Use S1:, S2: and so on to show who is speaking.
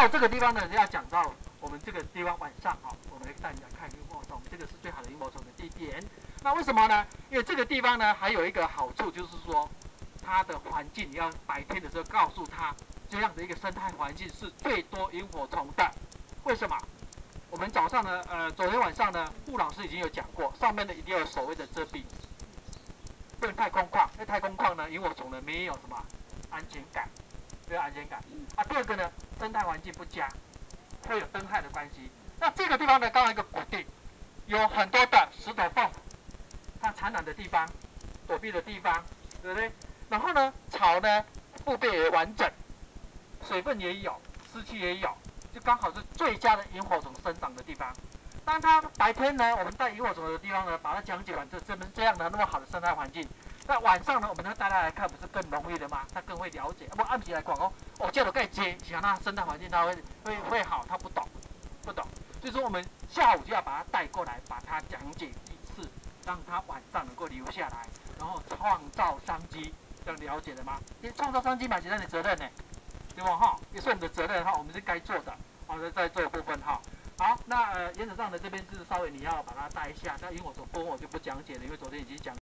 S1: 到这个地方呢，要讲到我们这个地方晚上哈，我们来带你来看萤火虫，这个是最好的萤火虫的地点。那为什么呢？因为这个地方呢，还有一个好处就是说，它的环境你要白天的时候告诉他，这样的一个生态环境是最多萤火虫的。为什么？我们早上呢，呃，昨天晚上呢，顾老师已经有讲过，上面呢一定要有所谓的遮蔽，不能太空旷，因为太空旷呢，萤火虫呢没有什么安全感，没有安全感。啊，第二个呢，生态环境不佳，会有灯害的关系。那这个地方呢，刚好一个谷地，有很多的石头缝，它产卵的地方，躲避的地方，对不对？然后呢，草呢，覆盖也完整，水分也有，湿气也有。就刚好是最佳的萤火虫生长的地方。当它白天呢，我们带萤火虫的地方呢，把它讲解完这这么这样的那么好的生态环境，那晚上呢，我们呢带它来看，不是更容易的吗？他更会了解。不按起来讲哦，我叫它盖接，想那生态环境他会会会好，他不懂，不懂。所以说我们下午就要把它带过来，把它讲解一次，让他晚上能够留下来，然后创造商机，这样了解了吗？你创造商机嘛，是你的责任呢。对吧？哈，也是我们的责任哈，我们是该做的，好的，在这部分哈。好，那呃，原则上呢，这边是稍微你要把它带一下，那萤火虫部分我就不讲解了，因为昨天已经讲。